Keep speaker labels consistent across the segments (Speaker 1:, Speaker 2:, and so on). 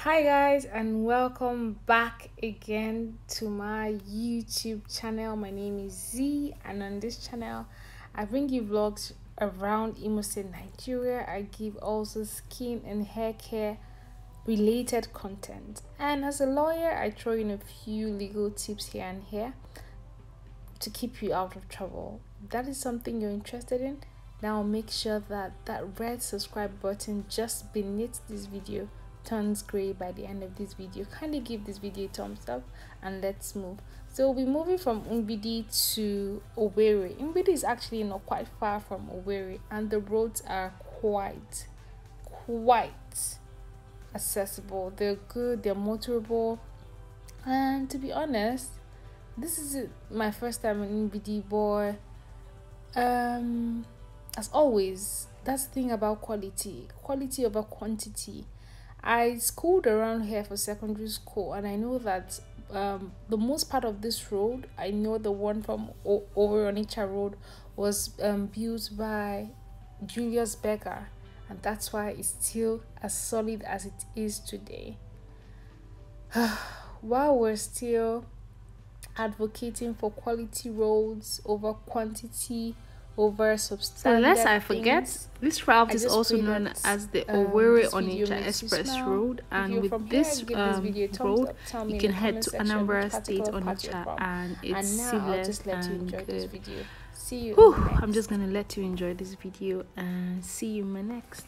Speaker 1: Hi guys and welcome back again to my YouTube channel. My name is Z and on this channel I bring you vlogs around Imo State, Nigeria. I give also skin and hair care related content. And as a lawyer, I throw in a few legal tips here and here to keep you out of trouble. If that is something you're interested in, now make sure that that red subscribe button just beneath this video turns gray by the end of this video. Kindly give this video a thumbs up and let's move. So we'll be moving from Mgbidi to Owerri. Mgbidi is actually not quite far from Owerri and the roads are quite quite accessible. They're good they're motorable. And to be honest this is my first time in Mgbidi boy um as always that's the thing about quality. Quality over quantity I schooled around here for secondary school, and I know that um, the most part of this road, I know the one from o- over Onitsha Road, was um, built by Julius Berger, and that's why it's still as solid as it is today. While we're still advocating for quality roads over quantity over substandard
Speaker 2: So unless I forget,
Speaker 1: things,
Speaker 2: this route
Speaker 1: I
Speaker 2: is also known as the
Speaker 1: um,
Speaker 2: Owerri
Speaker 1: this video
Speaker 2: Onitsha Express. Road, and with
Speaker 1: here,
Speaker 2: this
Speaker 1: this
Speaker 2: um,
Speaker 1: video
Speaker 2: road,
Speaker 1: up.
Speaker 2: You
Speaker 1: in
Speaker 2: can head to Anambra State, Onitsha, and it's
Speaker 1: and now I'll
Speaker 2: seamless
Speaker 1: just let you
Speaker 2: and good.
Speaker 1: See you.
Speaker 2: Whew. I'm just gonna let you enjoy this video and see you in my next.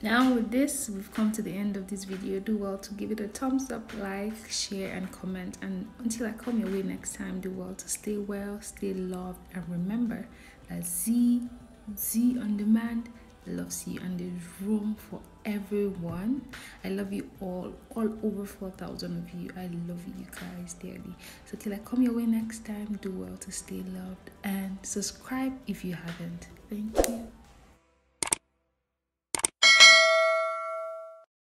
Speaker 1: Now with this we've come to the end of this video. Do well to give it a thumbs up like share and comment. And until i come your way next time do well to stay well stay loved and remember that z z on demand loves you and there's room for everyone. I love you all all over 4000 of you. I love you guys dearly. So till i come your way next time do well to stay loved and subscribe if you haven't. Thank you